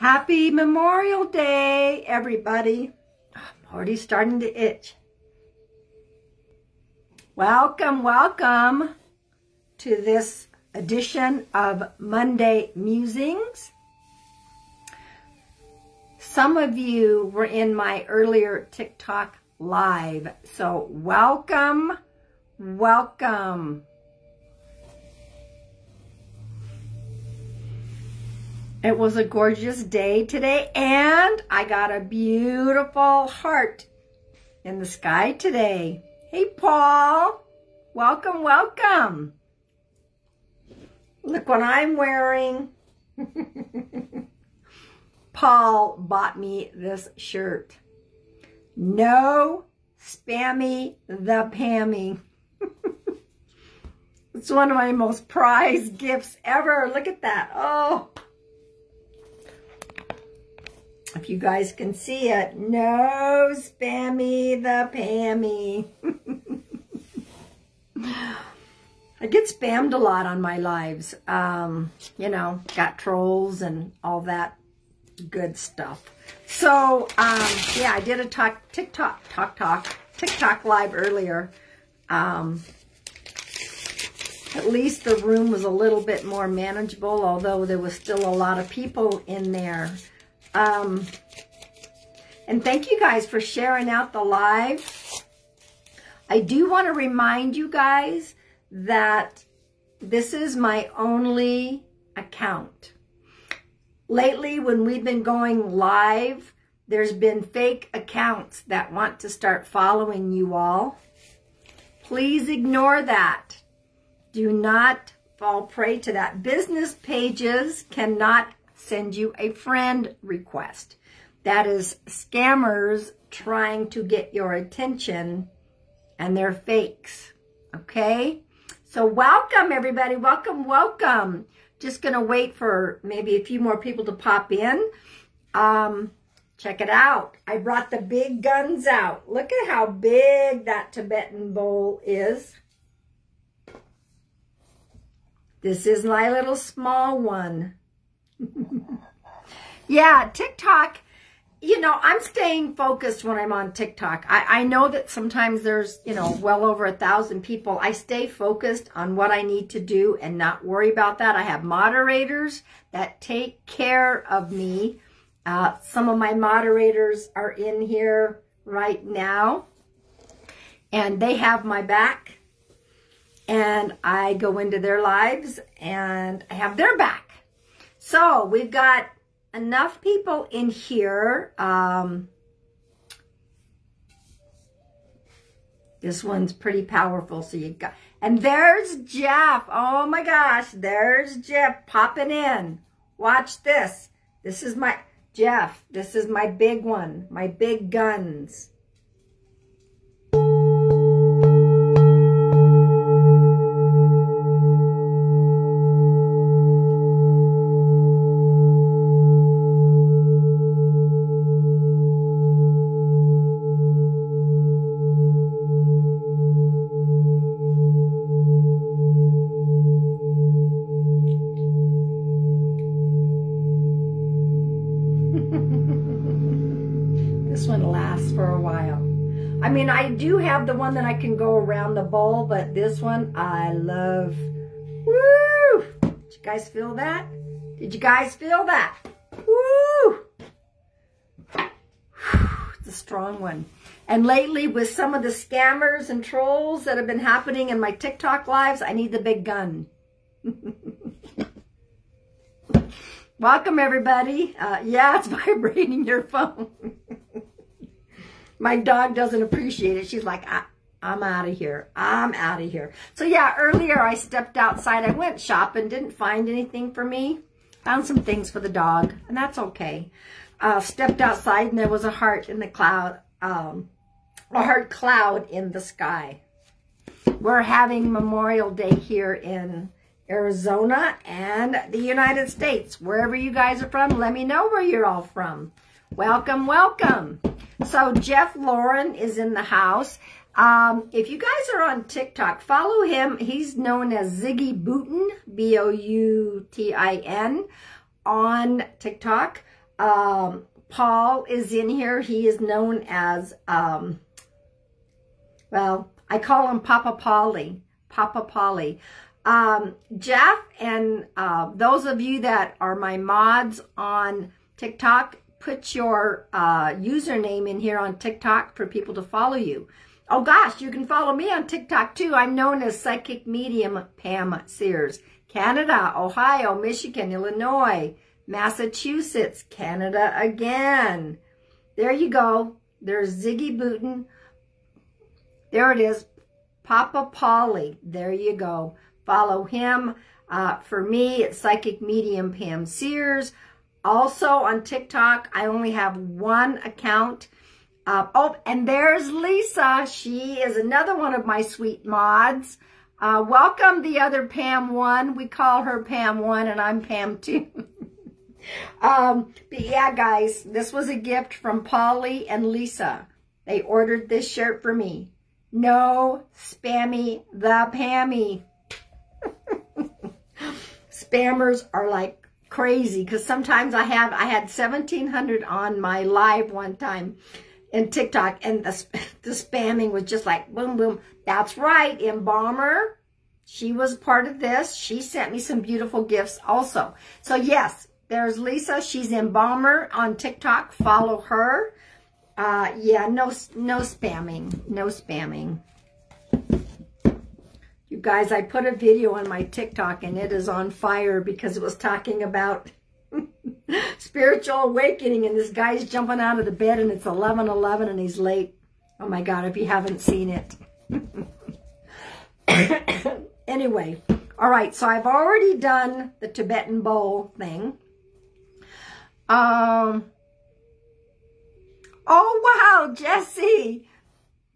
Happy Memorial Day, everybody. I'm already starting to itch. Welcome, welcome to this edition of Monday Musings. Some of you were in my earlier TikTok live, so welcome, welcome. It was a gorgeous day today, and I got a beautiful heart in the sky today. Hey, Paul. Welcome, welcome. Look what I'm wearing. Paul bought me this shirt. No spammy the pammy. it's one of my most prized gifts ever. Look at that. Oh, if you guys can see it, no spammy the pammy. I get spammed a lot on my lives. Um, you know, got trolls and all that good stuff. So, um, yeah, I did a talk, TikTok, talk, talk, TikTok live earlier. Um, at least the room was a little bit more manageable, although there was still a lot of people in there. Um, and thank you guys for sharing out the live. I do want to remind you guys that this is my only account. Lately, when we've been going live, there's been fake accounts that want to start following you all. Please ignore that. Do not fall prey to that. Business pages cannot send you a friend request. That is scammers trying to get your attention and they're fakes. Okay? So welcome everybody. Welcome, welcome. Just to wait for maybe a few more people to pop in. Um, check it out. I brought the big guns out. Look at how big that Tibetan bowl is. This is my little small one. yeah, TikTok, you know, I'm staying focused when I'm on TikTok. I, I know that sometimes there's, you know, well over a thousand people. I stay focused on what I need to do and not worry about that. I have moderators that take care of me. Uh, some of my moderators are in here right now and they have my back and I go into their lives and I have their back. So we've got enough people in here. Um, this one's pretty powerful. So you got, and there's Jeff. Oh my gosh, there's Jeff popping in. Watch this. This is my, Jeff, this is my big one, my big guns. Have the one that I can go around the bowl, but this one I love. Woo! Did you guys feel that? Did you guys feel that? Woo! It's a strong one. And lately, with some of the scammers and trolls that have been happening in my TikTok lives, I need the big gun. Welcome, everybody. Uh, yeah, it's vibrating your phone. My dog doesn't appreciate it. She's like, I, I'm out of here. I'm out of here. So yeah, earlier I stepped outside. I went shopping, didn't find anything for me. Found some things for the dog, and that's okay. Uh, stepped outside and there was a heart in the cloud, um, a heart cloud in the sky. We're having Memorial Day here in Arizona and the United States. Wherever you guys are from, let me know where you're all from. Welcome, welcome. So Jeff Lauren is in the house. Um, if you guys are on TikTok, follow him. He's known as Ziggy Boutin, B-O-U-T-I-N, on TikTok. Um, Paul is in here. He is known as, um, well, I call him Papa Polly. Papa Polly. Um, Jeff and uh, those of you that are my mods on TikTok, put your uh, username in here on TikTok for people to follow you. Oh gosh, you can follow me on TikTok too. I'm known as Psychic Medium Pam Sears. Canada, Ohio, Michigan, Illinois, Massachusetts, Canada again. There you go. There's Ziggy Boutin. There it is. Papa Polly. There you go. Follow him. Uh, for me, it's Psychic Medium Pam Sears. Also on TikTok, I only have one account. Uh, oh, and there's Lisa. She is another one of my sweet mods. Uh, welcome the other Pam 1. We call her Pam 1 and I'm Pam 2. um, but yeah, guys, this was a gift from Polly and Lisa. They ordered this shirt for me. No spammy the Pammy. Spammers are like crazy because sometimes I have, I had 1700 on my live one time in TikTok and the, the spamming was just like boom, boom. That's right, Embalmer. She was part of this. She sent me some beautiful gifts also. So yes, there's Lisa. She's Embalmer on TikTok. Follow her. Uh, yeah, no, no spamming. No spamming. You guys, I put a video on my TikTok and it is on fire because it was talking about spiritual awakening and this guy's jumping out of the bed and it's 11:11 and he's late. Oh my God, if you haven't seen it. anyway, all right, so I've already done the Tibetan bowl thing. Um, oh, wow, Jesse.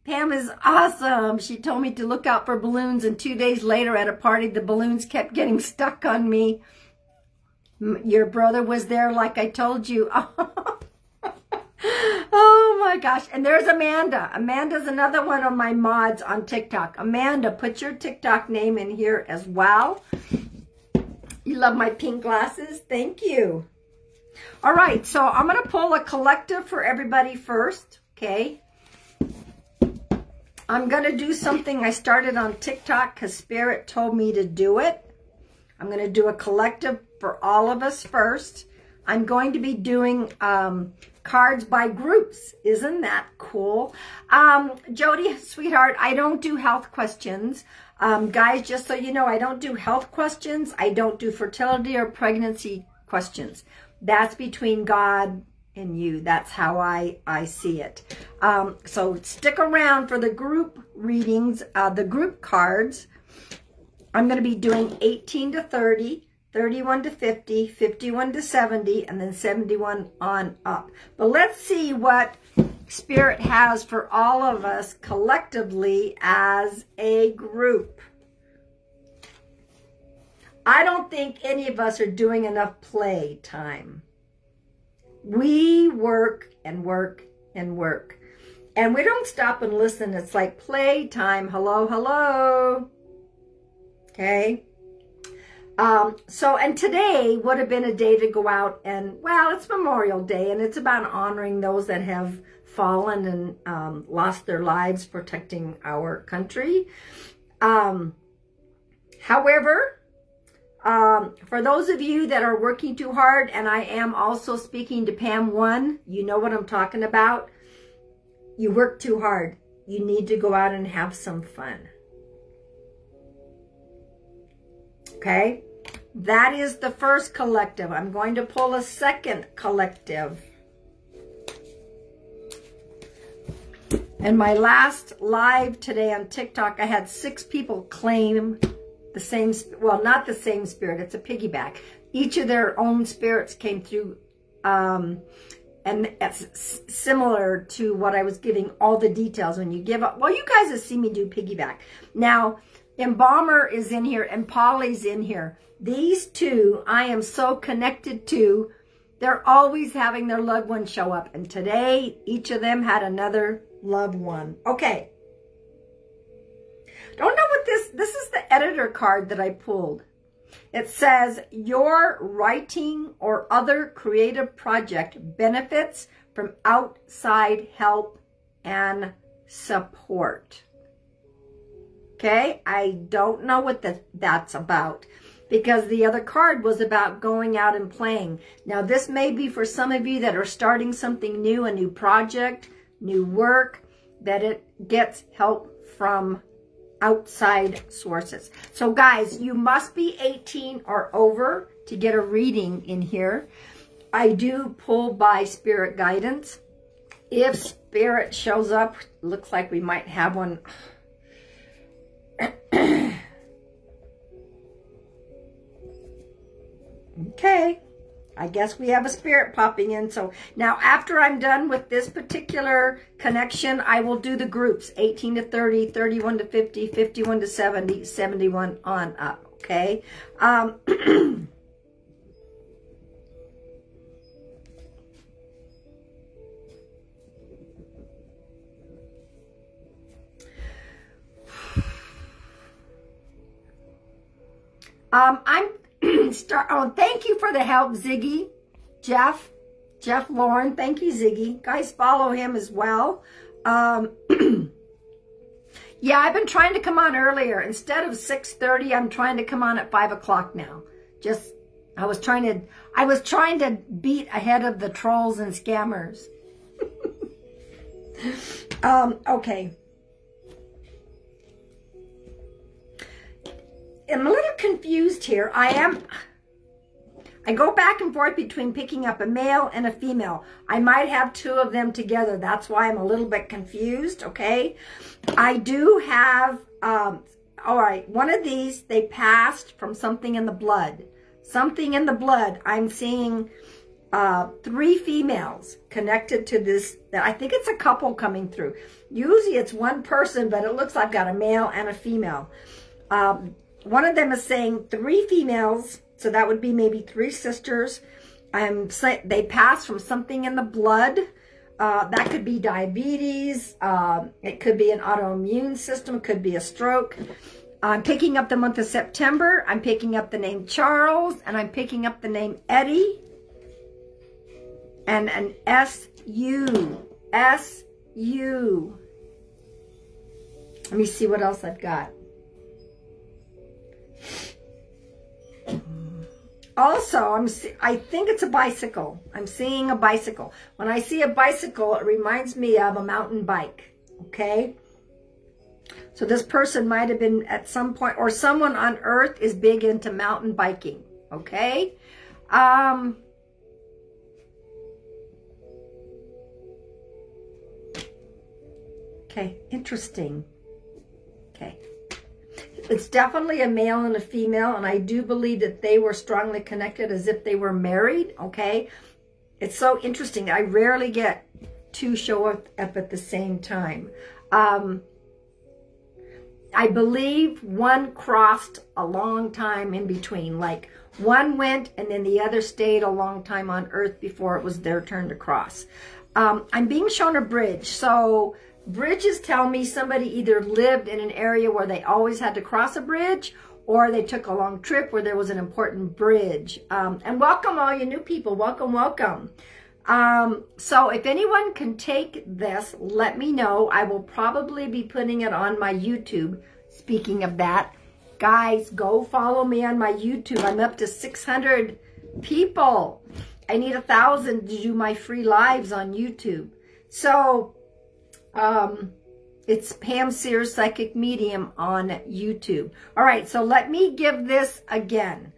Pam is awesome. She told me to look out for balloons, and two days later at a party, the balloons kept getting stuck on me. Your brother was there like I told you. oh my gosh. And there's Amanda. Amanda's another one of my mods on TikTok. Amanda, put your TikTok name in here as well. You love my pink glasses? Thank you. All right, so I'm going to pull a collective for everybody first, okay? I'm going to do something I started on TikTok because Spirit told me to do it. I'm going to do a collective for all of us first. I'm going to be doing um, cards by groups. Isn't that cool? Um, Jody, sweetheart, I don't do health questions. Um, guys, just so you know, I don't do health questions. I don't do fertility or pregnancy questions. That's between God and you. That's how I, I see it. Um, so stick around for the group readings, uh, the group cards. I'm going to be doing 18 to 30, 31 to 50, 51 to 70, and then 71 on up. But let's see what Spirit has for all of us collectively as a group. I don't think any of us are doing enough play time. We work and work and work. And we don't stop and listen. It's like play time. Hello, hello. Okay. Um, so, and today would have been a day to go out and, well, it's Memorial Day and it's about honoring those that have fallen and um, lost their lives protecting our country. Um, however, um, for those of you that are working too hard, and I am also speaking to Pam 1, you know what I'm talking about. You work too hard. You need to go out and have some fun. Okay? That is the first collective. I'm going to pull a second collective. And my last live today on TikTok, I had six people claim the same, well, not the same spirit. It's a piggyback. Each of their own spirits came through um, and it's similar to what I was giving all the details when you give up. Well, you guys have seen me do piggyback. Now, Embalmer is in here and Polly's in here. These two I am so connected to. They're always having their loved one show up. And today, each of them had another loved one. Okay. Don't know what this, this is the editor card that I pulled. It says your writing or other creative project benefits from outside help and support. Okay, I don't know what the, that's about because the other card was about going out and playing. Now, this may be for some of you that are starting something new, a new project, new work, that it gets help from outside sources. So guys, you must be 18 or over to get a reading in here. I do pull by spirit guidance. If spirit shows up, looks like we might have one. okay. I guess we have a spirit popping in. So now after I'm done with this particular connection, I will do the groups 18 to 30, 31 to 50, 51 to 70, 71 on up. Okay. Um, um, I'm start. Oh, thank you for the help, Ziggy. Jeff, Jeff Lauren. Thank you, Ziggy. Guys, follow him as well. Um, yeah, I've been trying to come on earlier. Instead of 6.30, I'm trying to come on at 5 o'clock now. Just, I was trying to, I was trying to beat ahead of the trolls and scammers. um, okay. Am a little confused here. I am... I go back and forth between picking up a male and a female. I might have two of them together. That's why I'm a little bit confused, okay? I do have, um, all right, one of these, they passed from something in the blood. Something in the blood. I'm seeing uh, three females connected to this. I think it's a couple coming through. Usually it's one person, but it looks like I've got a male and a female. Um, one of them is saying three females, so that would be maybe three sisters. Um, they pass from something in the blood. Uh, that could be diabetes. Uh, it could be an autoimmune system. It could be a stroke. I'm picking up the month of September. I'm picking up the name Charles. And I'm picking up the name Eddie. And an S-U. S-U. Let me see what else I've got. Also, I'm I think it's a bicycle. I'm seeing a bicycle. When I see a bicycle, it reminds me of a mountain bike, okay? So this person might have been at some point, or someone on earth is big into mountain biking, okay? Um, okay, interesting. Okay. It's definitely a male and a female, and I do believe that they were strongly connected as if they were married, okay? It's so interesting. I rarely get two show up, at the same time. Um, I believe one crossed a long time in between. Like one went and then the other stayed a long time on earth before it was their turn to cross. Um, I'm being shown a bridge. So Bridges tell me somebody either lived in an area where they always had to cross a bridge or they took a long trip where there was an important bridge. Um, and welcome all you new people. Welcome, welcome. Um, so if anyone can take this, let me know. I will probably be putting it on my YouTube. Speaking of that, guys, go follow me on my YouTube. I'm up to 600 people. I need a thousand to do my free lives on YouTube. So um, it's Pam Sears Psychic Medium on YouTube. All right, so let me give this again.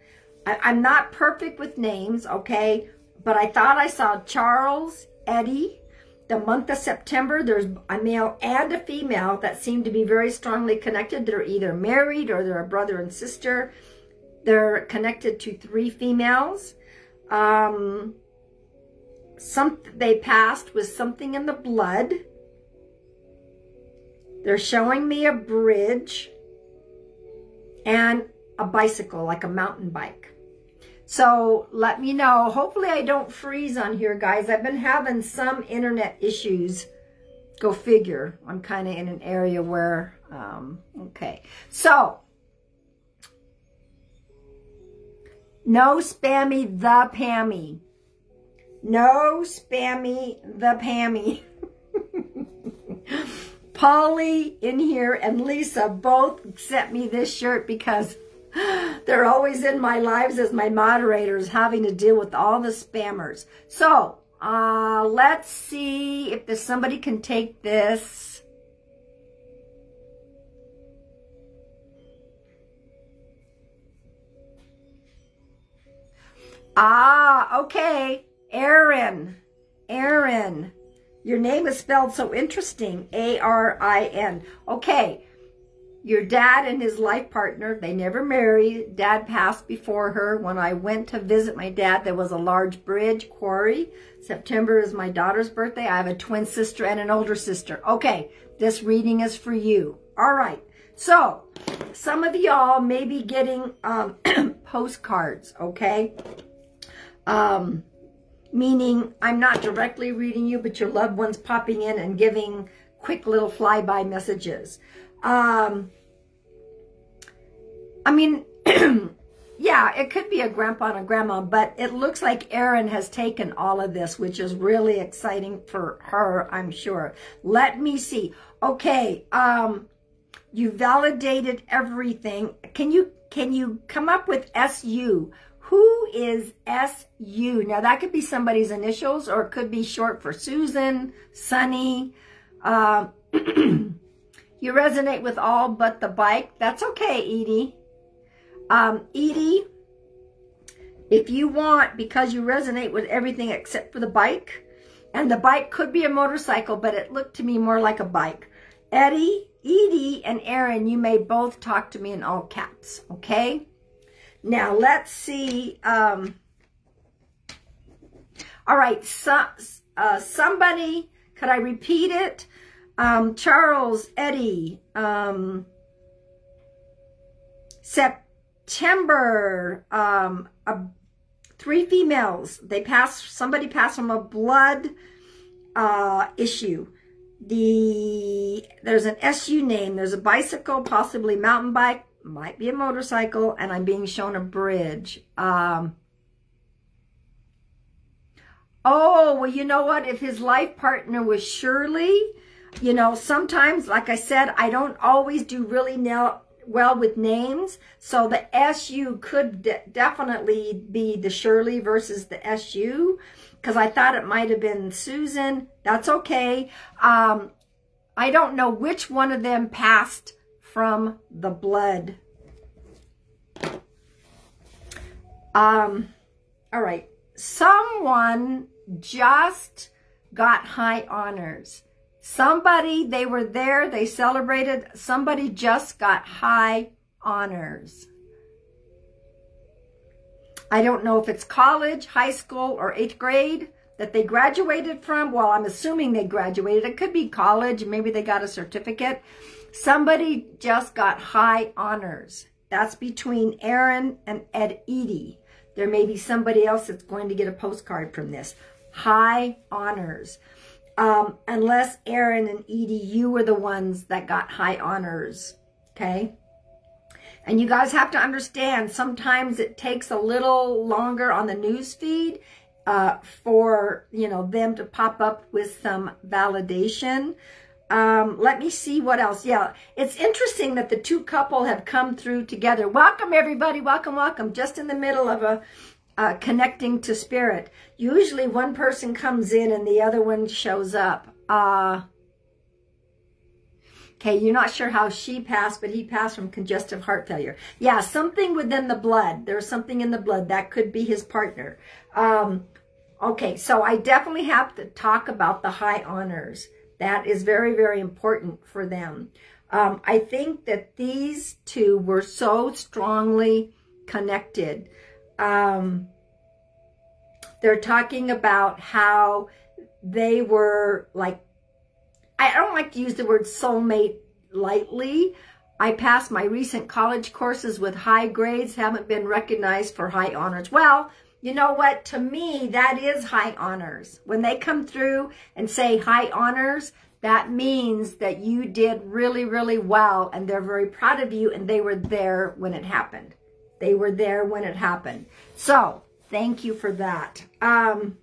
I, I'm not perfect with names, okay? But I thought I saw Charles, Eddie, the month of September, there's a male and a female that seem to be very strongly connected. They're either married or they're a brother and sister. They're connected to three females. Um, some They passed with something in the blood. They're showing me a bridge and a bicycle, like a mountain bike. So let me know. Hopefully I don't freeze on here, guys. I've been having some internet issues. Go figure. I'm kind of in an area where, um, okay. So, No spammy the Pammy. No spammy the Pammy. Polly in here and Lisa both sent me this shirt because they're always in my lives as my moderators having to deal with all the spammers. So, uh, let's see if somebody can take this. Ah, okay. Arin. Arin. Your name is spelled so interesting. A-R-I-N. Okay. Your dad and his life partner, they never married. Dad passed before her. When I went to visit my dad, there was a large bridge quarry. September is my daughter's birthday. I have a twin sister and an older sister. Okay, this reading is for you. All right. So, some of y'all may be getting um, postcards, okay? Um, meaning I'm not directly reading you, but your loved one's popping in and giving quick little flyby messages. Um, I mean, yeah, it could be a grandpa and a grandma, but it looks like Arin has taken all of this, which is really exciting for her, I'm sure. Let me see. Okay, um, you validated everything. Can you can you come up with SU? Who is SU? Now, that could be somebody's initials or it could be short for Susan, Sunny. Uh, you resonate with all but the bike. That's okay, Edie. Um, Edie, if you want, because you resonate with everything except for the bike, and the bike could be a motorcycle, but it looked to me more like a bike. Eddie, Edie, and Arin, you may both talk to me in all caps, okay? Now, let's see. Um, all right, so, uh, somebody, could I repeat it? Um, Charles, Eddie, um, September, um, three females. They passed, somebody passed from a blood uh, issue. The There's an SU name. There's a bicycle, possibly mountain bike, might be a motorcycle, and I'm being shown a bridge. Um, oh, well, you know what? If his life partner was Shirley, you know, sometimes, like I said, I don't always do really now well with names. So the SU could de definitely be the Shirley versus the SU because I thought it might have been Susan. That's okay. Um, I don't know which one of them passed from the blood. Um, all right. Someone just got high honors. Somebody, they were there, they celebrated. Somebody just got high honors. I don't know if it's college, high school, or eighth grade that they graduated from. Well, I'm assuming they graduated. It could be college. Maybe they got a certificate. Somebody just got high honors. That's between Arin and Ed Edie. There may be somebody else that's going to get a postcard from this. High honors. Um, unless Arin and Edie, you were the ones that got high honors. Okay? And you guys have to understand, sometimes it takes a little longer on the news feed uh, for, you know, them to pop up with some validation. Um, let me see what else. Yeah, it's interesting that the two couple have come through together. Welcome, everybody. Welcome, welcome. Just in the middle of a uh, connecting to spirit. Usually one person comes in and the other one shows up. Uh, okay, you're not sure how she passed, but he passed from congestive heart failure. Yeah, something within the blood. There's something in the blood. That could be his partner. Um, okay, so I definitely have to talk about the high honors. That is very, very important for them. Um, I think that these two were so strongly connected. Um, they're talking about how they were like, I don't like to use the word soulmate lightly. I passed my recent college courses with high grades, haven't been recognized for high honors. Well, you know what? To me, that is high honors. When they come through and say high honors, that means that you did really, really well and they're very proud of you and they were there when it happened. They were there when it happened. So, thank you for that. Um,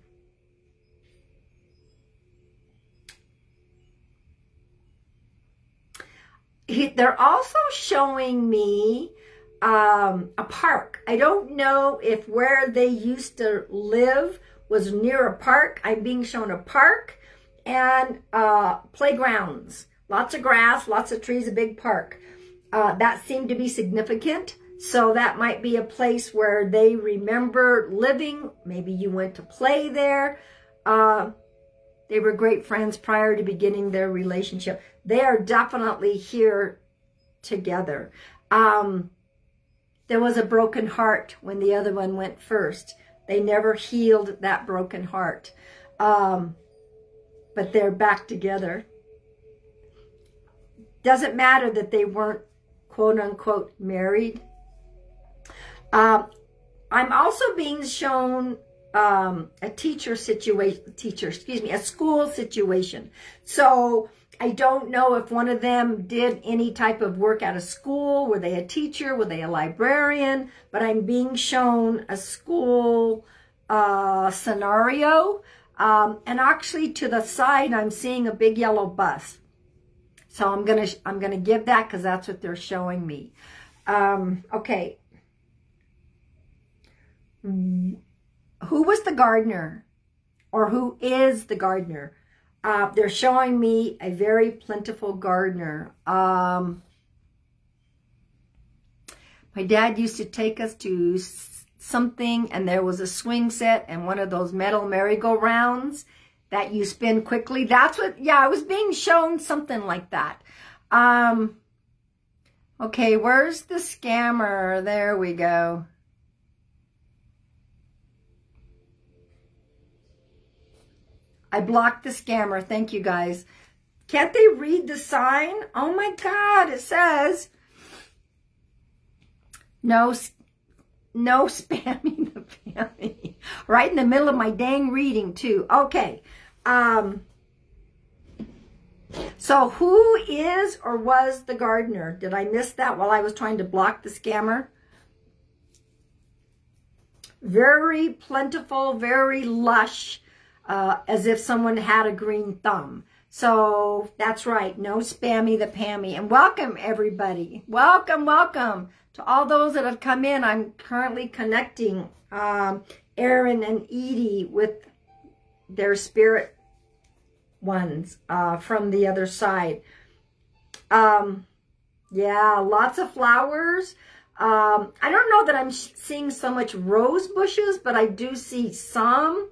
he, they're also showing me um, a park. I don't know if where they used to live was near a park. I'm being shown a park and uh, playgrounds. Lots of grass, lots of trees, a big park. Uh, that seemed to be significant. So that might be a place where they remember living. Maybe you went to play there. Uh, they were great friends prior to beginning their relationship. They are definitely here together. Um, there was a broken heart when the other one went first. They never healed that broken heart. Um, but they're back together. Doesn't matter that they weren't quote unquote married. Uh, I'm also being shown um, a teacher situation, teacher, excuse me, a school situation. So I don't know if one of them did any type of work at a school. Were they a teacher? Were they a librarian? But I'm being shown a school uh, scenario. Um, and actually to the side, I'm seeing a big yellow bus. So I'm going to, I'm going to give that because that's what they're showing me. Um, okay. Who was the gardener? Or who is the gardener? Uh, they're showing me a very plentiful gardener. Um, my dad used to take us to something and there was a swing set and one of those metal merry-go-rounds that you spin quickly. That's what, yeah, I was being shown something like that. Um, okay, where's the scammer? There we go. I blocked the scammer. Thank you, guys. Can't they read the sign? Oh, my God. It says, no, no spamming the family. Right in the middle of my dang reading, too. Okay. Um, so who is or was the gardener? Did I miss that while I was trying to block the scammer? Very plentiful, very lush uh, as if someone had a green thumb. So that's right, no spammy the pammy. And welcome everybody. Welcome, welcome to all those that have come in. I'm currently connecting um, Arin and Edie with their spirit ones uh, from the other side. Um, yeah, lots of flowers. Um, I don't know that I'm seeing so much rose bushes, but I do see some.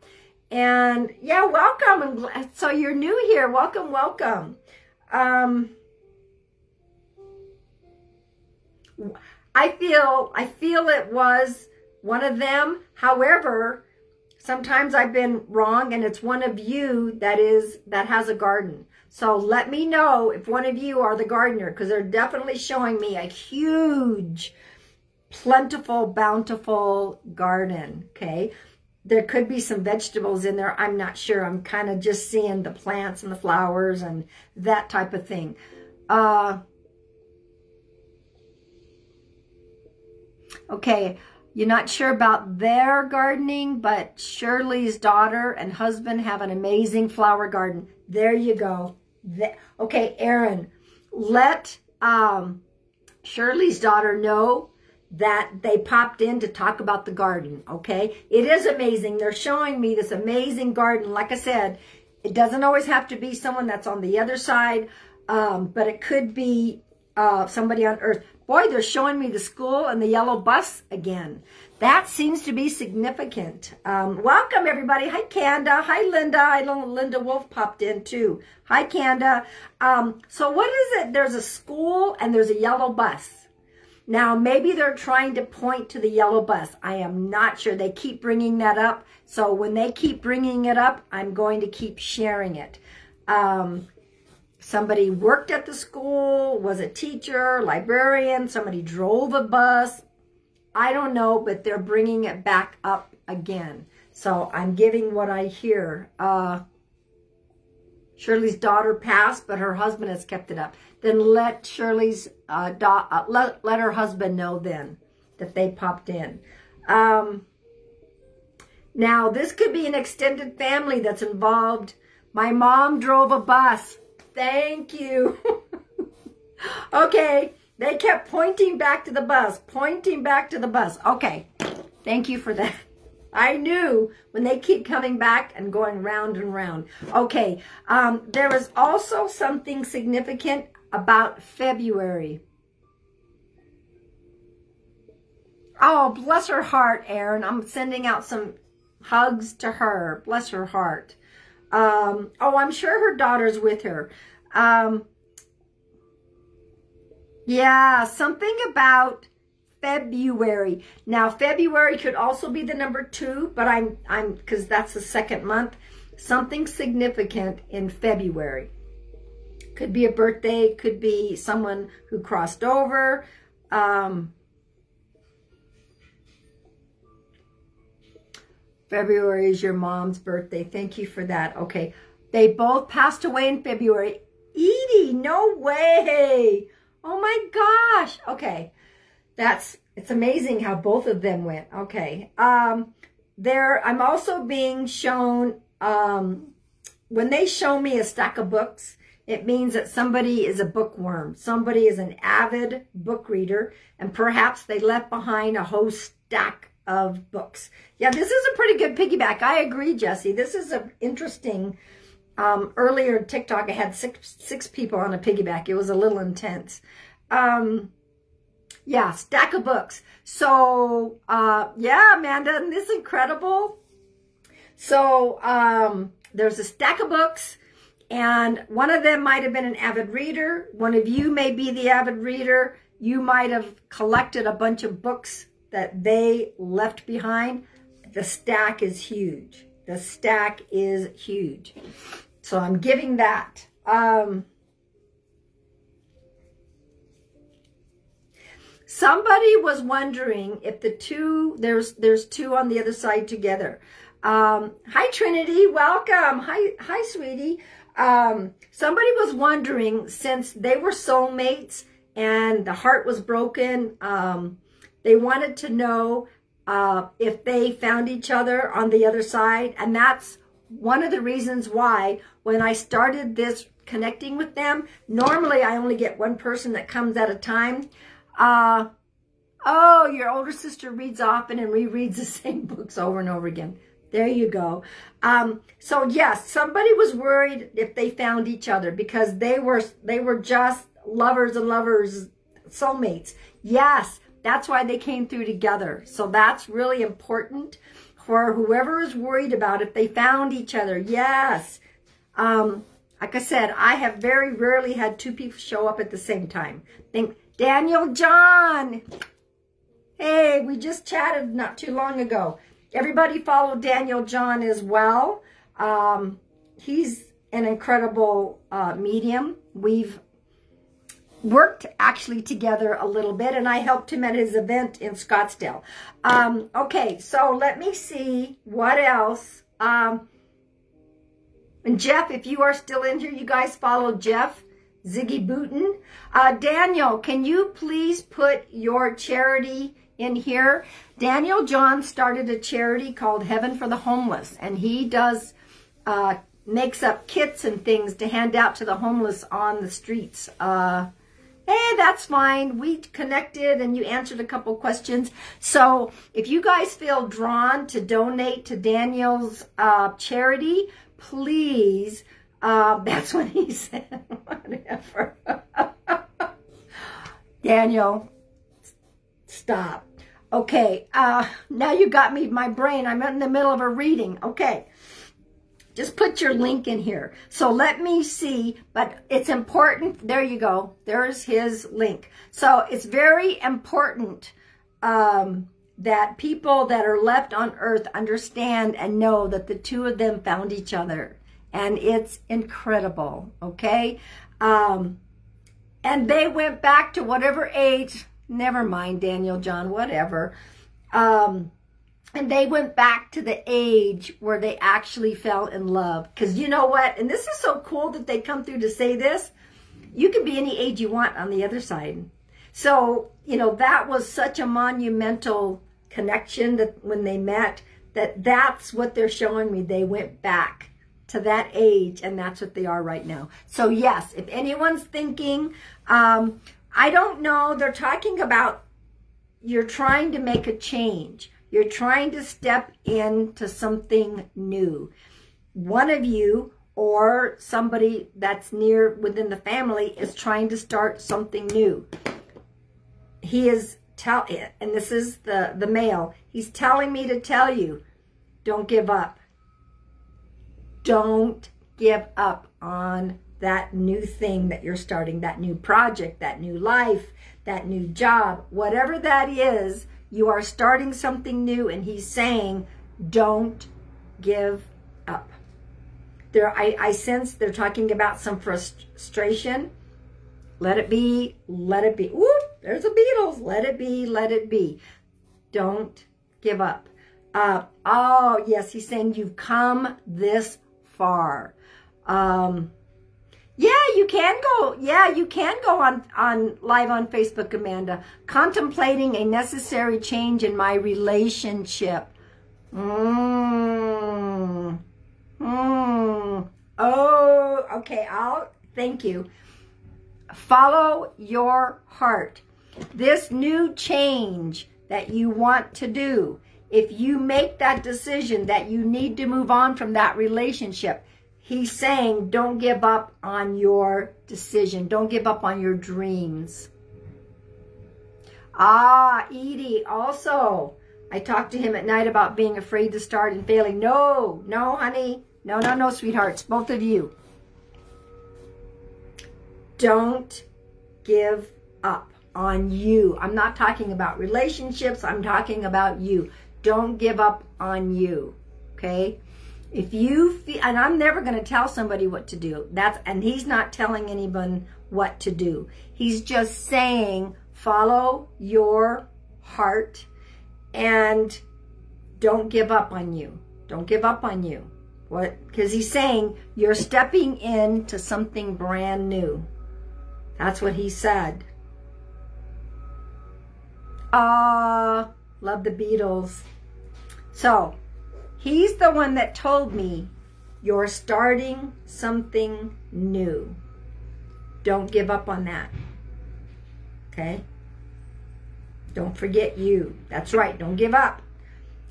And yeah, welcome. So you're new here. Welcome, welcome. Um, I feel, I feel it was one of them. However, sometimes I've been wrong and it's one of you that is, that has a garden. So let me know if one of you are the gardener because they're definitely showing me a huge, plentiful, bountiful garden. Okay there could be some vegetables in there. I'm not sure. I'm kind of just seeing the plants and the flowers and that type of thing. Uh, okay, you're not sure about their gardening, but Shirley's daughter and husband have an amazing flower garden. There you go. okay, Arin, let um, Shirley's daughter know that they popped in to talk about the garden, okay? It is amazing. They're showing me this amazing garden. Like I said, it doesn't always have to be someone that's on the other side, um, but it could be uh, somebody on earth. Boy, they're showing me the school and the yellow bus again. That seems to be significant. Um, welcome, everybody. Hi, Kanda. Hi, Linda. I know Linda Wolf popped in, too. Hi, Kanda. Um, so what is it? There's a school and there's a yellow bus. Now, maybe they're trying to point to the yellow bus. I am not sure. They keep bringing that up. So when they keep bringing it up, I'm going to keep sharing it. Um, somebody worked at the school, was a teacher, librarian, somebody drove a bus. I don't know, but they're bringing it back up again. So I'm giving what I hear. Uh, Shirley's daughter passed, but her husband has kept it up then let Shirley's, uh, uh, let, let her husband know then that they popped in. Um, now, this could be an extended family that's involved. My mom drove a bus. Thank you. okay, they kept pointing back to the bus, pointing back to the bus. Okay, thank you for that. I knew when they keep coming back and going round and round. Okay, um, there is also something significant about February. Oh, bless her heart, Arin. I'm sending out some hugs to her. Bless her heart. Um, oh, I'm sure her daughter's with her. Um, yeah, something about February. Now, February could also be the number two, but I'm, I'm, because that's the second month. Something significant in February. Could be a birthday, could be someone who crossed over. Um, February is your mom's birthday. Thank you for that. Okay. They both passed away in February. Edie, no way. Oh my gosh. Okay. That's, it's amazing how both of them went. Okay. Um, there, I'm also being shown, um, when they show me a stack of books, it means that somebody is a bookworm. Somebody is an avid book reader, and perhaps they left behind a whole stack of books. Yeah, this is a pretty good piggyback. I agree, Jesse. This is an interesting, um, earlier TikTok, I had six, six people on a piggyback. It was a little intense. Um, yeah, stack of books. So, uh, yeah, Amanda, isn't this incredible? So, um, there's a stack of books and one of them might have been an avid reader. One of you may be the avid reader. You might have collected a bunch of books that they left behind. The stack is huge. The stack is huge. So I'm giving that. Um, somebody was wondering if the two, there's there's two on the other side together. Um, hi, Trinity. Welcome. Hi, hi, sweetie. Um, somebody was wondering, since they were soulmates and the heart was broken, um, they wanted to know uh, if they found each other on the other side. And that's one of the reasons why when I started this connecting with them, normally I only get one person that comes at a time. Uh, oh, your older sister reads often and rereads the same books over and over again. There you go. Um, so yes, somebody was worried if they found each other because they were they were just lovers and lovers, soulmates. Yes, that's why they came through together. So that's really important for whoever is worried about if they found each other. Yes. Um, like I said, I have very rarely had two people show up at the same time. Think Daniel John. Hey, we just chatted not too long ago. Everybody follow Daniel John as well. Um, he's an incredible uh, medium. We've worked actually together a little bit, and I helped him at his event in Scottsdale. Um, okay, so let me see what else. Um, and Jeff, if you are still in here, you guys follow Jeff Ziggy Boutin. Uh, Daniel, can you please put your charity in here. Daniel John started a charity called Heaven for the Homeless, and he does uh, makes up kits and things to hand out to the homeless on the streets. Uh, hey, that's fine. We connected and you answered a couple questions. So if you guys feel drawn to donate to Daniel's uh, charity, please, uh, that's what he said, whatever. Daniel, stop. Okay, uh, now you got me, my brain. I'm in the middle of a reading. Okay, just put your link in here. So let me see, but it's important. There you go. There's his link. So it's very important um, that people that are left on earth understand and know that the two of them found each other. And it's incredible, okay? Um, and they went back to whatever age never mind, Daniel, John, whatever. Um, and they went back to the age where they actually fell in love. Because you know what? And this is so cool that they come through to say this. You can be any age you want on the other side. So, you know, that was such a monumental connection that when they met, that that's what they're showing me. They went back to that age and that's what they are right now. So yes, if anyone's thinking, um, I don't know, they're talking about you're trying to make a change. You're trying to step into something new. One of you or somebody that's near within the family is trying to start something new. He is tell it, and this is the the male. He's telling me to tell you, don't give up. Don't give up on that new thing that you're starting, that new project, that new life, that new job, whatever that is, you are starting something new and he's saying, don't give up. There, I, I sense they're talking about some frustration. Let it be, let it be. Whoop, there's the Beatles. Let it be, let it be. Don't give up. Uh, oh, yes, he's saying you've come this far. Um, yeah, you can go. Yeah, you can go on, on live on Facebook, Amanda. Contemplating a necessary change in my relationship. Mm. Mm. Oh, okay. I'll thank you. Follow your heart. This new change that you want to do, if you make that decision that you need to move on from that relationship, he's saying don't give up on your decision. Don't give up on your dreams. Ah, Edie, also, I talked to him at night about being afraid to start and failing. No, no, honey. No, no, no, sweethearts. Both of you. Don't give up on you. I'm not talking about relationships. I'm talking about you. Don't give up on you. Okay? If you feel, and I'm never going to tell somebody what to do. That's, and he's not telling anyone what to do. He's just saying, follow your heart and don't give up on you. Don't give up on you. What? Because he's saying you're stepping into something brand new. That's what he said. Ah, uh, love the Beatles. So, he's the one that told me you're starting something new. Don't give up on that. Okay? Don't forget you. That's right. Don't give up.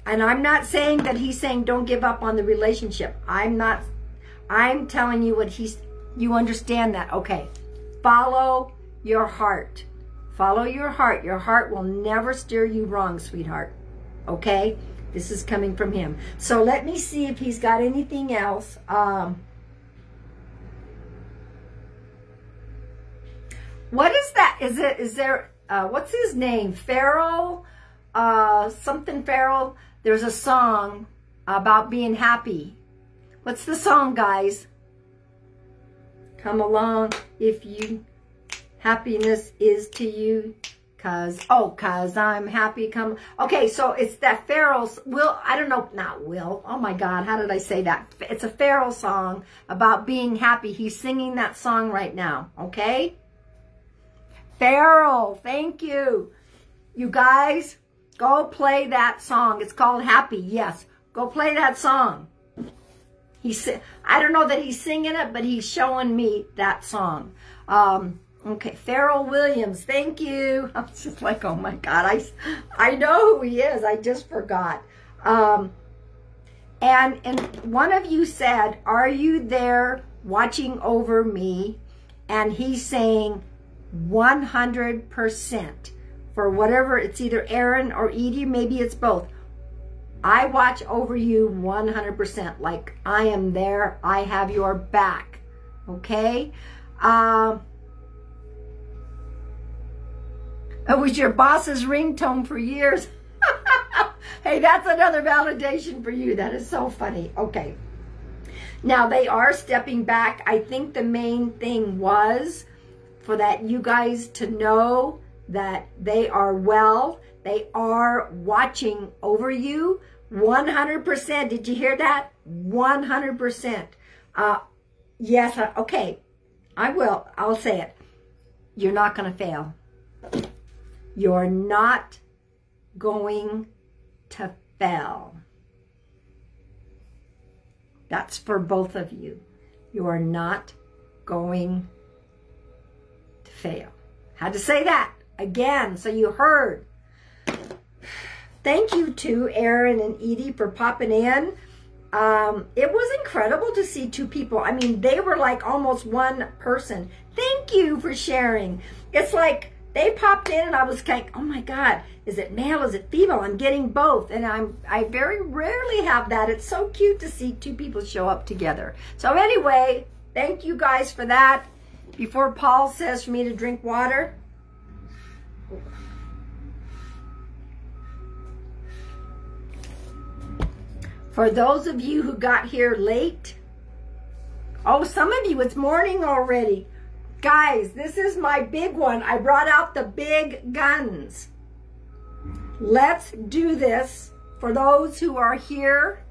And I'm not saying that he's saying don't give up on the relationship. I'm not, I'm telling you what he's, you understand that. Okay. Follow your heart. Follow your heart. Your heart will never steer you wrong, sweetheart. Okay? This is coming from him. So let me see if he's got anything else. Um, what is that? Is it, is there, uh, what's his name? Pharrell? Uh, something Pharrell? There's a song about being happy. What's the song, guys? Come along if you, happiness is to you. Cause, oh, cause I'm happy. Come, okay, so it's that Pharrell's, Will, I don't know, not Will. Oh my God, how did I say that? It's a Pharrell song about being happy. He's singing that song right now, okay? Pharrell, thank you. You guys, Go play that song. It's called Happy. Yes. Go play that song. He's, I don't know that he's singing it, but he's showing me that song. Um, okay, Pharrell Williams, thank you. I was just like, oh my God, I, I know who he is. I just forgot. Um, and, and one of you said, are you there watching over me? And he's saying 100% for whatever, it's either Arin or Edie, maybe it's both. I watch over you 100%, like I am there, I have your back, okay? Uh, it was your boss's ringtone for years. hey, that's another validation for you. That is so funny. Okay. Now, they are stepping back. I think the main thing was for that you guys to know that they are well. They are watching over you 100%. Did you hear that? 100%. Uh, yes, okay. I will. I'll say it. You're not going to fail. You're not going to fail. That's for both of you. You are not going to fail. Had to say that again so you heard. Thank you to Arin and Edie for popping in. Um, it was incredible to see two people. I mean, they were like almost one person. Thank you for sharing. It's like they popped in and I was like, oh my God, is it male? Is it female? I'm getting both. And I'm, I very rarely have that. It's so cute to see two people show up together. So anyway, thank you guys for that. Before Paul says for me to drink water, For those of you who got here late, oh, some of you, it's morning already. Guys, this is my big one. I brought out the big guns. Let's do this for those who are here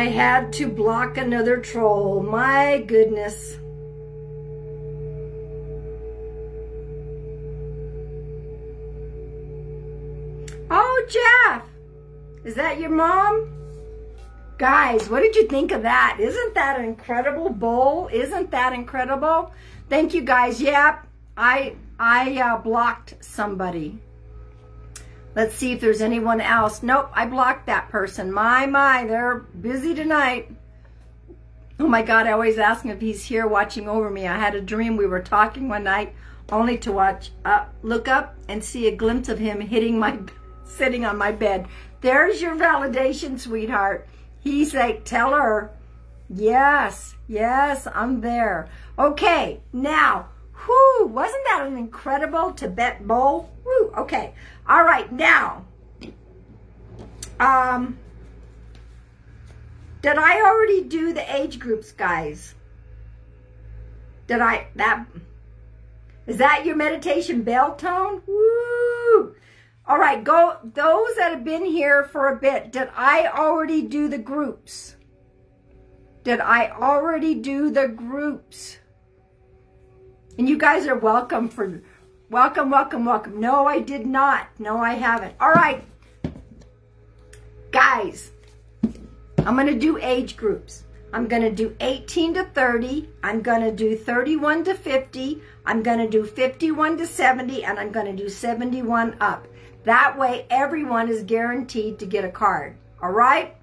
I had to block another troll. My goodness. Oh, Jeff. Is that your mom? Guys, what did you think of that? Isn't that incredible bowl? Isn't that incredible? Thank you, guys. Yep, I, I uh, blocked somebody. Let's see if there's anyone else. Nope, I blocked that person. My, my, they're busy tonight. Oh my God, I always ask him if he's here watching over me. I had a dream we were talking one night only to watch, uh, look up and see a glimpse of him hitting my, sitting on my bed. There's your validation, sweetheart. He's like, tell her, yes, yes, I'm there. Okay, now, whoo, wasn't that an incredible Tibet bowl? Woo, okay. All right, now, um, did I already do the age groups, guys? Did I, that, is that your meditation bell tone? Woo! All right, go, those that have been here for a bit, did I already do the groups? Did I already do the groups? And you guys are welcome for Welcome, welcome, welcome. No, I did not. No, I haven't. All right. Guys, I'm going to do age groups. I'm going to do 18 to 30. I'm going to do 31 to 50. I'm going to do 51 to 70. And I'm going to do 71 up. That way, everyone is guaranteed to get a card. All right?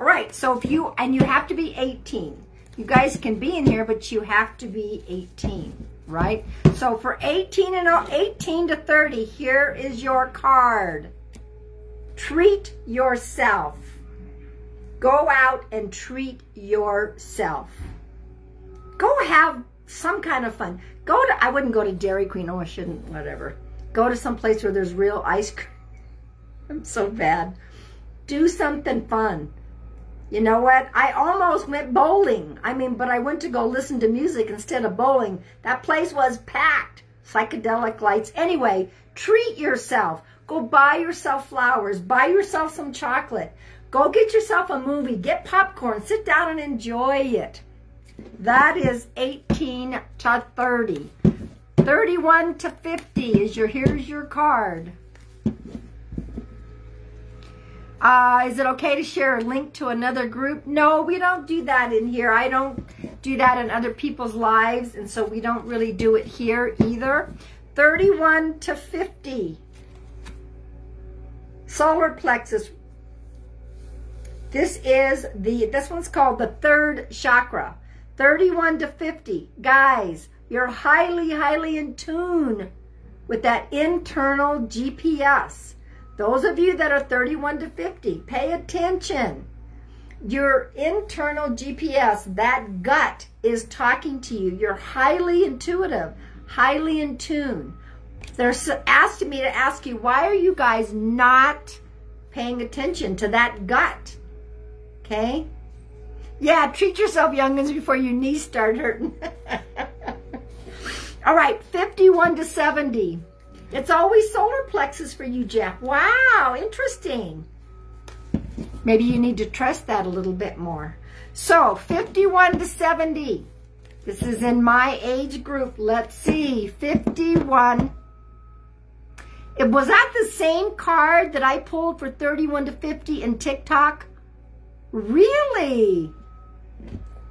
All right. So if you, and you have to be 18. You guys can be in here, but you have to be 18 right? So for 18 and 18 to 30, here is your card. Treat yourself. Go out and treat yourself. Go have some kind of fun. Go to, I wouldn't go to Dairy Queen. Oh, I shouldn't, whatever. Go to some place where there's real ice cream. I'm so bad. Do something fun. You know what? I almost went bowling. I mean, but I went to go listen to music instead of bowling. That place was packed. Psychedelic lights. Anyway, treat yourself. Go buy yourself flowers. Buy yourself some chocolate. Go get yourself a movie. Get popcorn. Sit down and enjoy it. That is 18 to 30. 31 to 50 is your, here's your card. Uh, is it okay to share a link to another group? No, we don't do that in here. I don't do that in other people's lives, and so we don't really do it here either. 31 to 50. Solar plexus. This is the, this one's called the third chakra. 31 to 50. Guys, you're highly, highly in tune with that internal GPS. Those of you that are 31 to 50, pay attention. Your internal GPS, that gut is talking to you. You're highly intuitive, highly in tune. They're asking me to ask you, why are you guys not paying attention to that gut? Okay? Yeah, treat yourself, youngins, before your knees start hurting. All right, 51 to 70. It's always solar plexus for you, Jeff. Wow, interesting. Maybe you need to trust that a little bit more. So, 51 to 70. This is in my age group. Let's see, 51. It was that the same card that I pulled for 31 to 50 in TikTok? Really?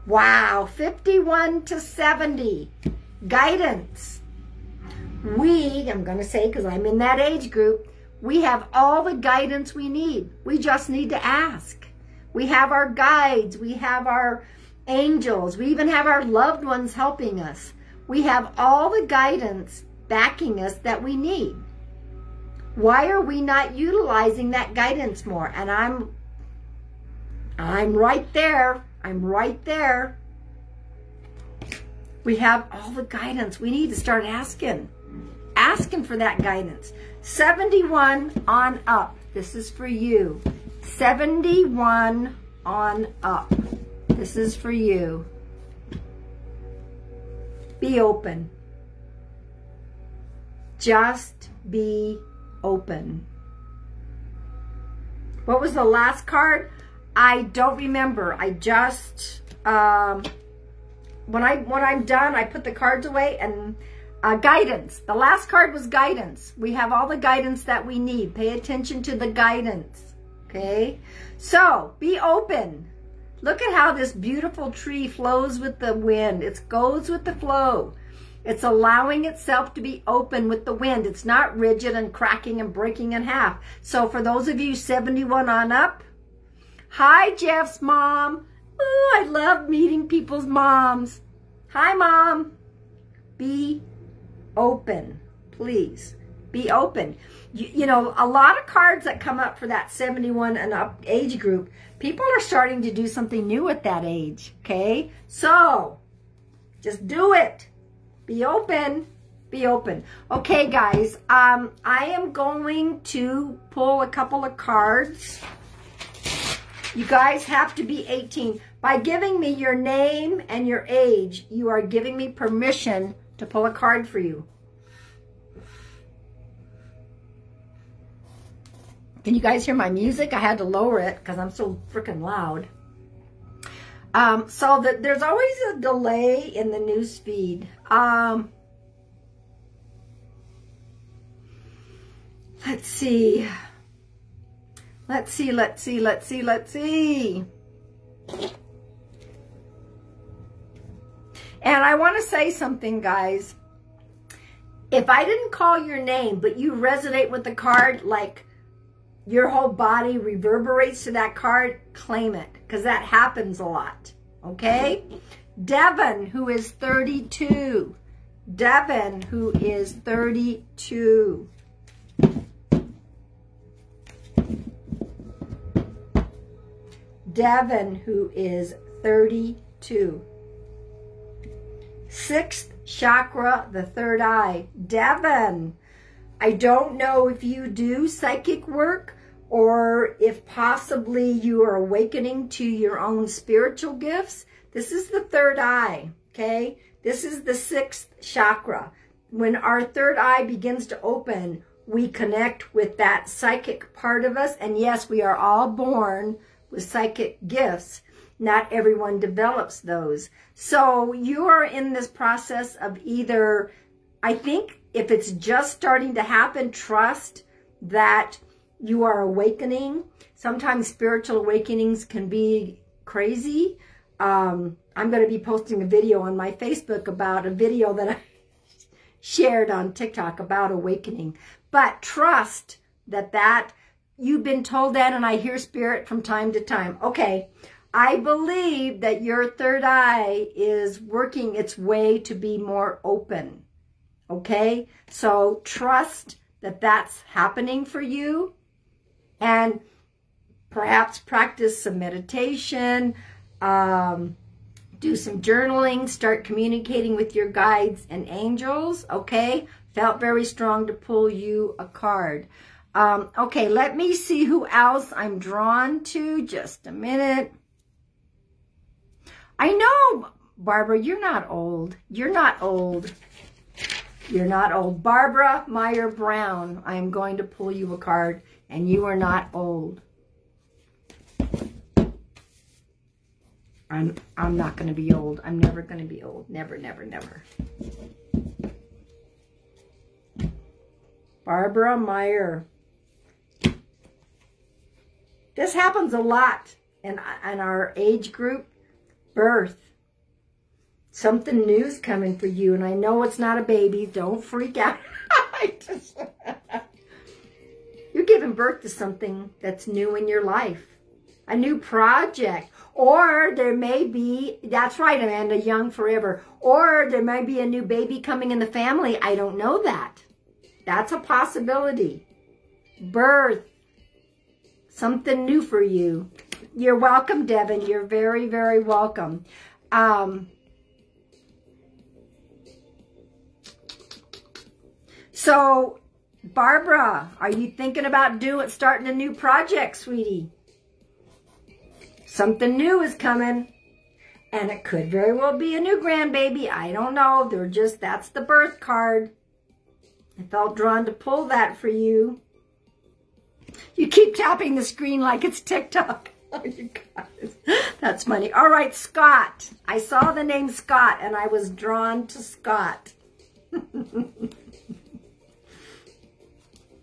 Wow, 51 to 70. Guidance. We, I'm going to say because I'm in that age group, we have all the guidance we need. We just need to ask. We have our guides. We have our angels. We even have our loved ones helping us. We have all the guidance backing us that we need. Why are we not utilizing that guidance more? And I'm I'm right there. I'm right there. We have all the guidance. We need to start asking. Asking for that guidance. 71 on up. This is for you. 71 on up. This is for you. Be open. Just be open. What was the last card? I don't remember. I just, um, when, I, when I'm done, I put the cards away and uh, guidance. The last card was guidance. We have all the guidance that we need. Pay attention to the guidance. Okay. So be open. Look at how this beautiful tree flows with the wind. It goes with the flow. It's allowing itself to be open with the wind. It's not rigid and cracking and breaking in half. So for those of you 71 on up, hi Jeff's mom. Oh, I love meeting people's moms. Hi mom. Be open, please. Be open. You, you, know, a lot of cards that come up for that 71 and up age group, people are starting to do something new at that age, okay? So, just do it. Be open. Be open. Okay, guys, um, I am going to pull a couple of cards. You guys have to be 18. By giving me your name and your age, you are giving me permission to pull a card for you. Can you guys hear my music? I had to lower it because I'm so freaking loud. Um, so that there's always a delay in the news feed. Um, let's see. Let's see, let's see, let's see, let's see. And I want to say something, guys. If I didn't call your name, but you resonate with the card, like your whole body reverberates to that card, claim it, because that happens a lot, okay? Devin, who is 32. Devin, who is 32. Devin, who is 32. Sixth chakra, the third eye. Devin. I don't know if you do psychic work or if possibly you are awakening to your own spiritual gifts. This is the third eye, okay? This is the sixth chakra. When our third eye begins to open, we connect with that psychic part of us. And yes, we are all born with psychic gifts. Not everyone develops those. So you are in this process of either, I think if it's just starting to happen, trust that you are awakening. Sometimes spiritual awakenings can be crazy. Um, I'm going to be posting a video on my Facebook about a video that I shared on TikTok about awakening. But trust that that, you've been told that and I hear spirit from time to time. Okay, I believe that your third eye is working its way to be more open. Okay? So trust that that's happening for you and perhaps practice some meditation, um, do some journaling, start communicating with your guides and angels. Okay? Felt very strong to pull you a card. Um, okay, let me see who else I'm drawn to. Just a minute. I know, Barbara, you're not old. You're not old. You're not old. Barbara Meyer Brown, I am going to pull you a card, and you are not old. I'm, I'm not going to be old. I'm never going to be old. Never, never, never. Barbara Meyer. This happens a lot in, in our age group. Birth. Something new's coming for you. And I know it's not a baby. Don't freak out. You're giving birth to something that's new in your life. A new project. Or there may be, that's right, Amanda, young forever. Or there may be a new baby coming in the family. I don't know that. That's a possibility. Birth. Something new for you. You're welcome, Devin. You're very, very welcome. Um, so, Barbara, are you thinking about doing starting a new project, sweetie? Something new is coming. And it could very well be a new grandbaby. I don't know. They're just, that's the birth card. I felt drawn to pull that for you. You keep tapping the screen like it's TikTok. Oh, you guys. That's funny. All right, Scott. I saw the name Scott and I was drawn to Scott.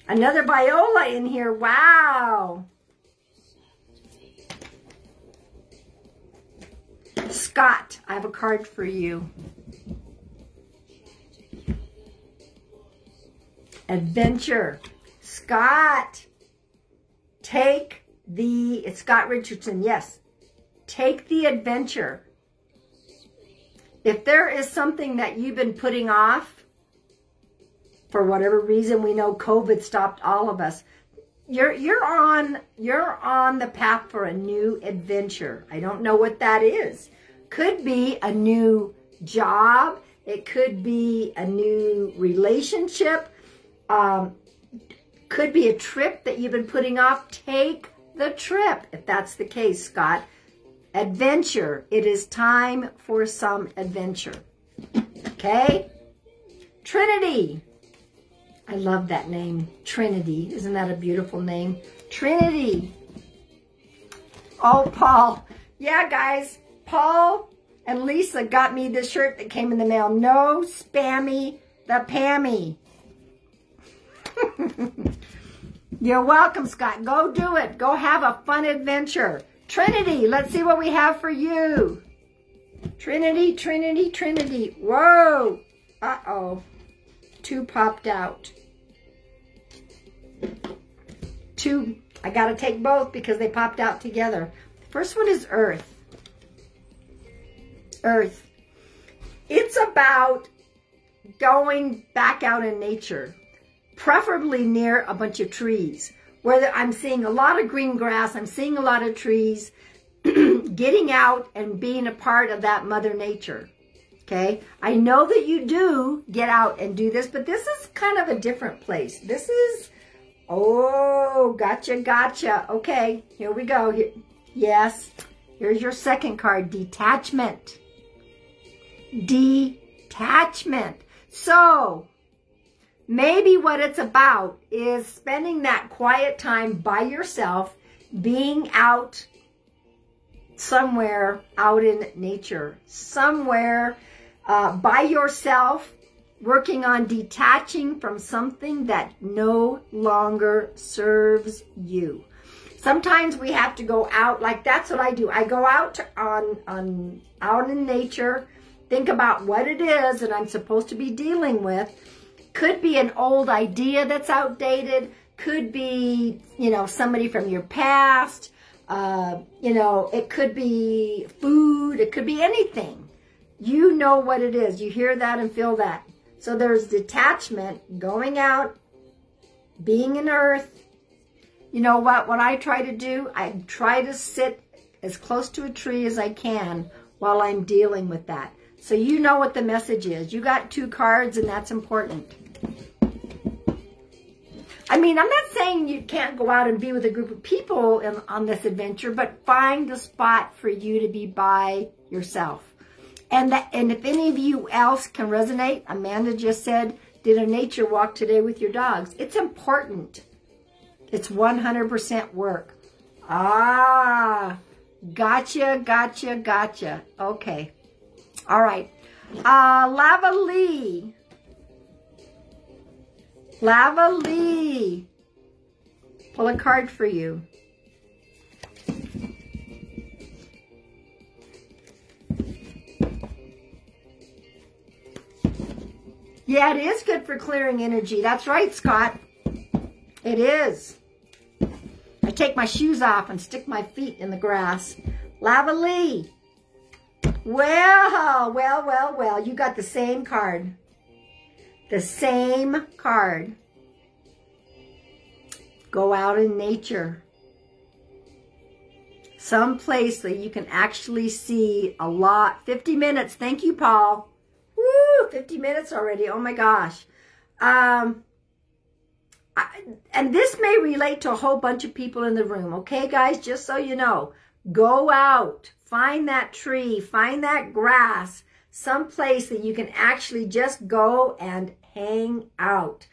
Another Viola in here. Wow. Scott, I have a card for you. Adventure. Scott, take the, it's Scott Richardson, yes. Take the adventure. If there is something that you've been putting off, for whatever reason, we know COVID stopped all of us. You're you're on you're on the path for a new adventure. I don't know what that is. Could be a new job. It could be a new relationship. Um, could be a trip that you've been putting off. Take the trip, if that's the case, Scott. Adventure. It is time for some adventure. Okay? Trinity. I love that name, Trinity. Isn't that a beautiful name? Trinity. Oh, Paul. Yeah, guys. Paul and Lisa got me this shirt that came in the mail. No spammy the Pammy. You're welcome, Scott. Go do it. Go have a fun adventure. Trinity, let's see what we have for you. Trinity, Trinity, Trinity. Whoa. Uh-oh. Two popped out. Two. I got to take both because they popped out together. First one is Earth. Earth. It's about going back out in nature preferably near a bunch of trees where I'm seeing a lot of green grass, I'm seeing a lot of trees, getting out and being a part of that mother nature. Okay, I know that you do get out and do this, but this is kind of a different place. This is, oh, gotcha, gotcha. Okay, here we go. Yes, here's your second card, detachment. Detachment. So, Maybe what it's about is spending that quiet time by yourself, being out somewhere out in nature, somewhere uh, by yourself, working on detaching from something that no longer serves you. Sometimes we have to go out, like that's what I do. I go out on, on out in nature, think about what it is that I'm supposed to be dealing with, could be an old idea that's outdated. Could be, you know, somebody from your past. Uh, you know, it could be food. It could be anything. You know what it is. You hear that and feel that. So there's detachment, going out, being in earth. You know what? What I try to do, I try to sit as close to a tree as I can while I'm dealing with that. So you know what the message is. You got two cards and that's important. I mean, I'm not saying you can't go out and be with a group of people in, on this adventure, but find a spot for you to be by yourself. And that, and if any of you else can resonate, Amanda just said, did a nature walk today with your dogs. It's important. It's 100% work. Ah, gotcha, gotcha, gotcha. Okay. All right. Uh, Lava Lee. Lava Lee. Pull a card for you. Yeah, it is good for clearing energy. That's right, Scott. It is. I take my shoes off and stick my feet in the grass. Lava Lee. Well, well, well, well. You got the same card. The same card. Go out in nature. Some place that you can actually see a lot. 50 minutes. Thank you, Paul. Woo, 50 minutes already. Oh my gosh. Um, I, and this may relate to a whole bunch of people in the room. Okay, guys, just so you know, go out, find that tree, find that grass, some place that you can actually just go and hang out.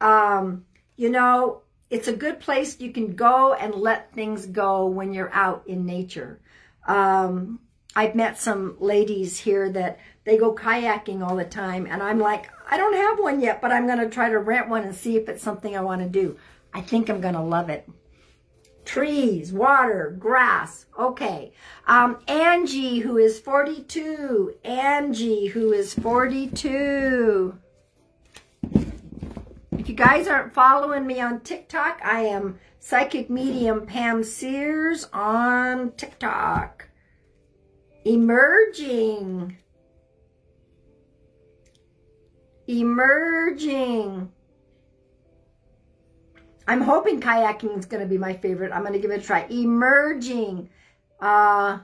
Um, you know, it's a good place you can go and let things go when you're out in nature. Um, I've met some ladies here that they go kayaking all the time. And I'm like, I don't have one yet, but I'm going to try to rent one and see if it's something I want to do. I think I'm going to love it. Trees, water, grass. Okay. Um, Angie, who is 42. Angie, who is 42. You guys aren't following me on TikTok, I am Psychic Medium Pam Sears on TikTok. Emerging. Emerging. I'm hoping kayaking is going to be my favorite. I'm going to give it a try. Emerging. Uh,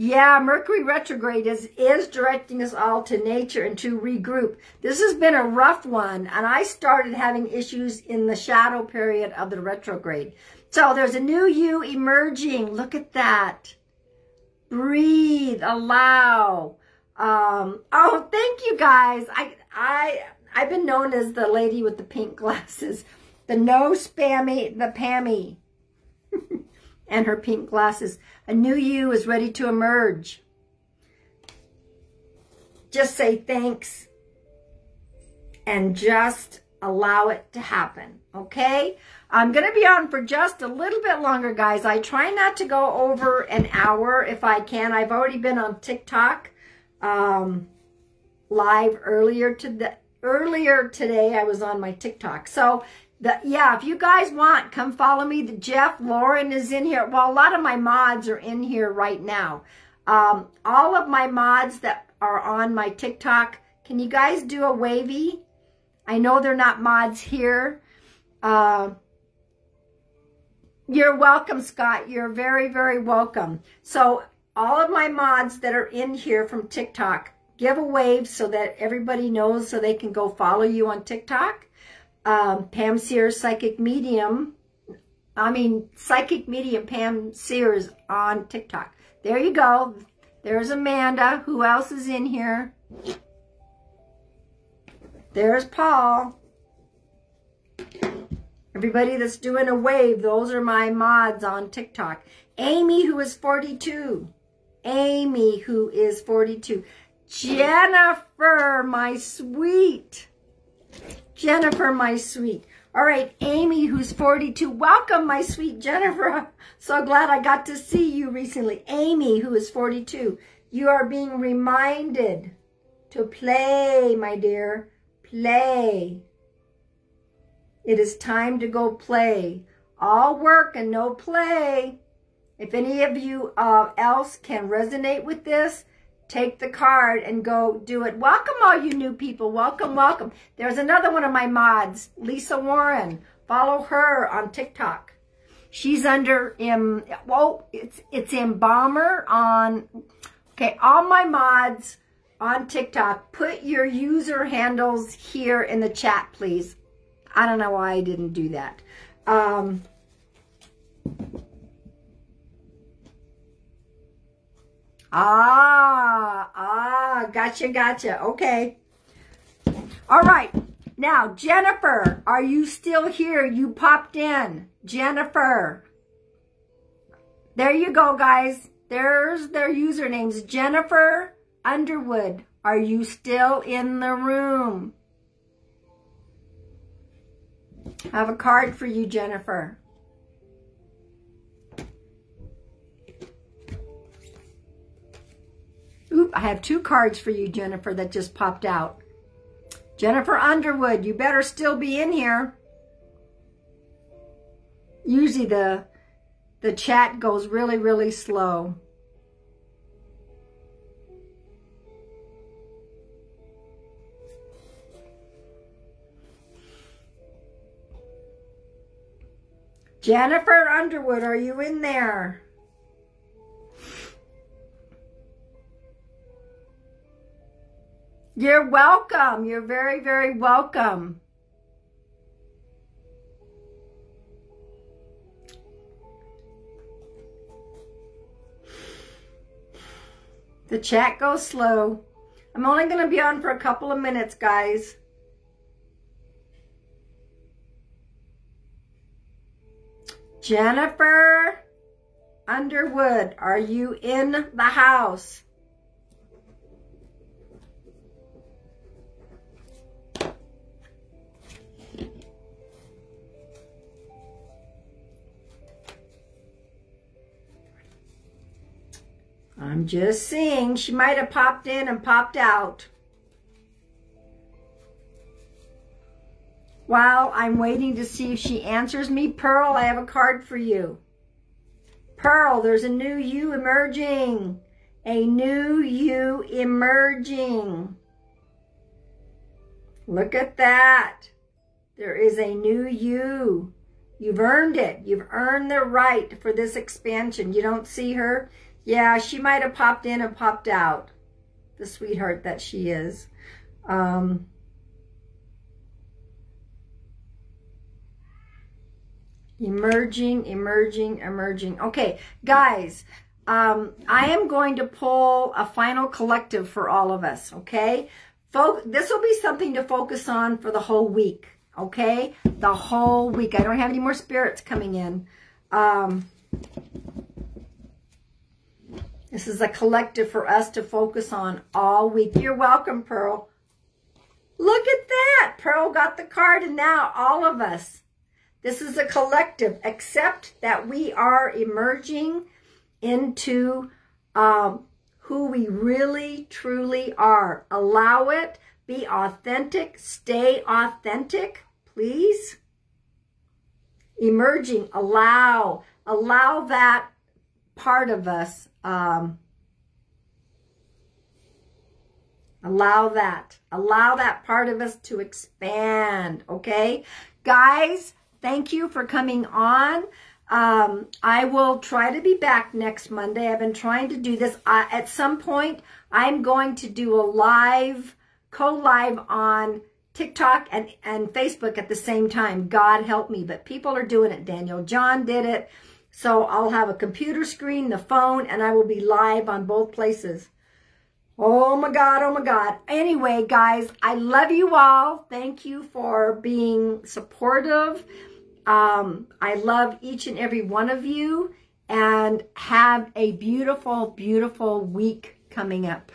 yeah, Mercury retrograde is, is directing us all to nature and to regroup. This has been a rough one, and I started having issues in the shadow period of the retrograde. So there's a new you emerging. Look at that. Breathe, allow. Um, oh, thank you guys. I, I, I've been known as the lady with the pink glasses. The no spammy, the Pammy. and her pink glasses. A new you is ready to emerge. Just say thanks and just allow it to happen, okay? I'm going to be on for just a little bit longer, guys. I try not to go over an hour if I can. I've already been on TikTok um, live earlier to the earlier today. I was on my TikTok. So the, yeah, if you guys want, come follow me. The Jeff Lauren is in here. Well, a lot of my mods are in here right now. Um, all of my mods that are on my TikTok, can you guys do a wavy? I know they're not mods here. Uh, you're welcome, Scott. You're very, very welcome. So all of my mods that are in here from TikTok, give a wave so that everybody knows so they can go follow you on TikTok. Um, Pam Sears Psychic Medium. I mean, Psychic Medium Pam Sears on TikTok. There you go. There's Amanda. Who else is in here? There's Paul. Everybody that's doing a wave, those are my mods on TikTok. Amy, who is 42. Amy, who is 42. Jennifer, my sweet. Jennifer, my sweet. All right, Amy, who's 42. Welcome, my sweet Jennifer. So glad I got to see you recently. Amy, who is 42. You are being reminded to play, my dear. Play. It is time to go play. All work and no play. If any of you uh, else can resonate with this, take the card and go do it. Welcome all you new people. Welcome, welcome. There's another one of my mods, Lisa Warren. Follow her on TikTok. She's under, um, well, it's, it's Embalmer on, okay, all my mods on TikTok, put your user handles here in the chat, please. I don't know why I didn't do that. Um, ah, ah, gotcha, gotcha. Okay. All right. Now, Jennifer, are you still here? You popped in. Jennifer. There you go, guys. There's their usernames. Jennifer Underwood. Are you still in the room? I have a card for you, Jennifer. Have two cards for you, Jennifer, that just popped out. Jennifer Underwood, you better still be in here. Usually the, the chat goes really, really slow. Jennifer Underwood, are you in there? You're welcome. You're very, very welcome. The chat goes slow. I'm only going to be on for a couple of minutes, guys. Jennifer Underwood, are you in the house? I'm just seeing. She might have popped in and popped out. While I'm waiting to see if she answers me, Pearl, I have a card for you. Pearl, there's a new you emerging. A new you emerging. Look at that. There is a new you. You've earned it. You've earned the right for this expansion. You don't see her? Yeah, she might have popped in and popped out. The sweetheart that she is. Um, Emerging, emerging, emerging. Okay, guys, um, I am going to pull a final collective for all of us, okay? This will be something to focus on for the whole week, okay? The whole week. I don't have any more spirits coming in. Um, this is a collective for us to focus on all week. You're welcome, Pearl. Look at that. Pearl got the card, and now all of us this is a collective, except that we are emerging into um, who we really, truly are. Allow it. Be authentic. Stay authentic, please. Emerging. Allow. Allow that part of us. Um, allow that. Allow that part of us to expand, okay? Guys, Thank you for coming on. Um, I will try to be back next Monday. I've been trying to do this. At some point, I'm going to do a live, co-live on TikTok and, and Facebook at the same time. God help me. But people are doing it. Daniel John did it. So I'll have a computer screen, the phone, and I will be live on both places. Oh my God, oh my God. Anyway, guys, I love you all. Thank you for being supportive. Um, I love each and every one of you and have a beautiful, beautiful week coming up.